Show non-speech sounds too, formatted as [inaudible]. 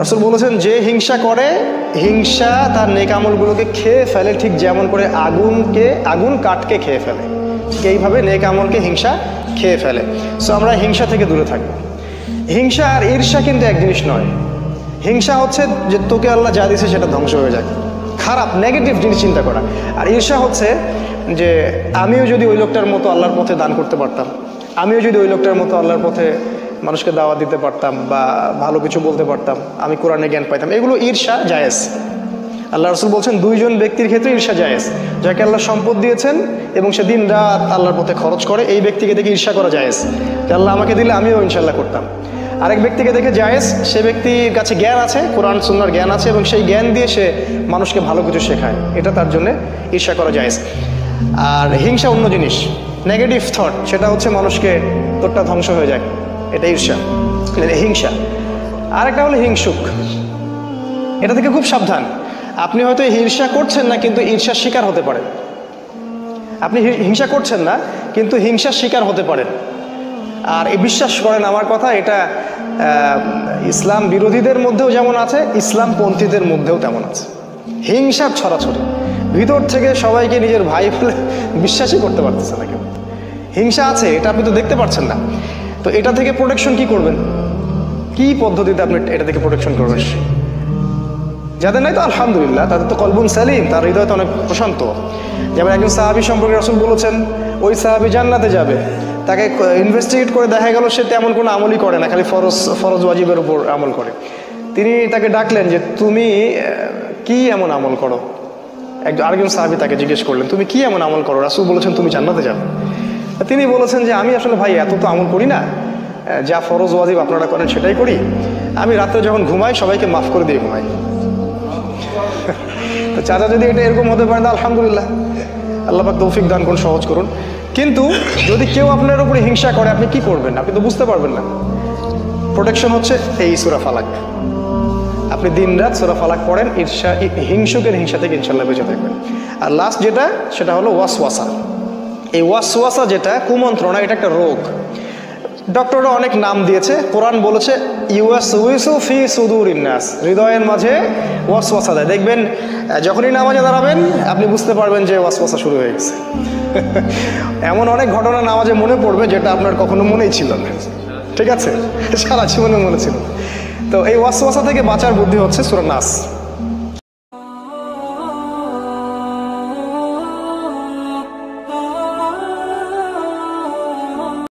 রসুল বলেছেন, যে হিংসা করে, হিংসা তার নেক আমলগুলোকে খেয়ে ফেলে, ঠিক যেমন করে আগুনকে, আগুন কাঠকে খেয়ে ফেলে, ঠিক এইভাবে নেকামলকে হিংসা খেয়ে ফেলে। সো আমরা হিংসা থেকে দূরে থাকব। হিংসা আর ঈর্ষা কিন্তু এক জিনিস নয়। হিংসা হচ্ছে যে তোকে আল্লাহ যা দিয়েছে সেটা ধ্বংস হয়ে যাক। খারাপ নেগেটিভ জিনিস চিন্তা করা। আর ঈর্ষা হচ্ছে যে আমিও যদি ওই লোকটার মতো আল্লাহর পথে দান করতে পারতাম, আমিও যদি ওই লোকটার মতো আল্লাহর পথে মানুষকে দাওয়া দিতে পারতাম বা ভালো কিছু বলতে পারতাম, আমি কোরআনে জ্ঞান পাইতাম। এগুলো ঈর্ষা জায়েজ। আল্লাহ রসুল বলছেন, দুইজন ব্যক্তির ক্ষেত্রে ঈর্ষা জায়েজ। যাকে আল্লাহ সম্পদ দিয়েছেন এবং সে দিন রাত আল্লাহর পথে খরচ করে, এই ব্যক্তিকে দেখে ঈর্ষা করা জায়েজ। যে আল্লাহ আমাকে দিলে আমিও ইনশাল্লাহ করতাম। আরেক ব্যক্তিকে দেখে জায়েজ, সে ব্যক্তির কাছে জ্ঞান আছে, কোরআন, সুন্নার জ্ঞান আছে এবং সেই জ্ঞান দিয়ে সে মানুষকে ভালো কিছু শেখায়। এটা তার জন্য ঈর্ষা করা জায়েজ। আর হিংসা অন্য জিনিস নেগেটিভ থট সেটা হচ্ছে মানুষকে তোরটা ধ্বংস হয়ে যায়। এটা ঈর্ষা এটা হিংসা। আরেকটা হলো হিংসুক। এটা থেকে খুব সাবধান। আপনি হয়তো হিংসা করছেন না, কিন্তু ঈর্ষার শিকার হতে পারেন। আপনি হিংসা করছেন না, কিন্তু হিংসার শিকার হতে পারেন। আর এ বিশ্বাস করেন আমার কথা, এটা ইসলাম বিরোধীদের মধ্যেও যেমন আছে, ইসলাম পন্থীদের মধ্যেও তেমন আছে। হিংসার ছড়াছড়ি। ভিতর থেকে সবাইকে নিজের ভাই বলে বিশ্বাসই করতে পারতেছে না কেউ। হিংসা আছে, এটা আপনি তো দেখতে পাচ্ছেন না। তো এটা থেকে প্রোটেকশন কি করবেন? কি পদ্ধতিতে আপনি এটা থেকে প্রোটেকশন করবেন? যাদের নাই তো আলহামদুলিল্লাহ, তাদের তো কলবুন সালিম, তার হৃদয় তো অনেক প্রশান্ত। যেমন একজন সাহাবি সম্পর্কে রসুল বলেছেন, ওই সাহাবি জান্নাতে যাবে। তাকে ইনভেস্টিগেট করে দেখা গেল সে তেমন কোনো আমলই করে না, খালি ফরজ ফরজ ওয়াজিবের উপর আমল করে। তিনি তাকে ডাকলেন যে, তুমি কি এমন আমল করো? একজন, আরেকজন সাহাবি তাকে জিজ্ঞেস করলেন, তুমি কি এমন আমল করো? রাসুল বলেছেন, তুমি জান্নাতে যাবে তিনি বলেছেন যে আমি আসলে ভাই এত তো আমল করি না। যা ফরজ ওয়াজিব আপনারা করেন সেটাই করি। আমি রাত্রে যখন ঘুমাই, সবাইকে মাফ করে দিয়ে ঘুমাই। [laughs] তো চাচা যদি এটা এরকম হতে পারে, তো আলহামদুলিল্লাহ। আল্লাহ তৌফিক দান করুন, সহজ করুন। কিন্তু যদি কেউ আপনার উপরে হিংসা করে, আপনি কি করবেন? আপনি তো বুঝতে পারবেন না। প্রোটেকশন হচ্ছে এই সুরা ফালাক। আপনি দিন রাত সুরা ফালাক পড়েন, ঈর্ষা হিংসুকের হিংসা থেকে ইনশাল্লাহ বেঁচে থাকবেন। আর লাস্ট যেটা, সেটা হলো ওয়াসওয়াসা। এই ওয়াসওয়াসা যেটা, কুমন্ত্রণা, এটা একটা রোগ। ডক্টররা অনেক নাম দিয়েছে। কোরআন বলেছে ইউএস ফি সুদুর ইন্নাস হৃদয়ের মাঝে ওয়াসওয়াসা দেয়। দেখবেন, যখনই নামাজে দাঁড়াবেন, আপনি বুঝতে পারবেন যে ওয়াসওয়াসা শুরু হয়ে গেছে। [laughs] এমন অনেক ঘটনা নামাজে মনে পড়বে, যেটা আপনার কখনো মনেই ছিল না। ঠিক আছে? সারা জীবনে মনে ছিল। তো এই ওয়াসওয়াসা থেকে বাঁচার বুদ্ধি হচ্ছে সুরা নাস।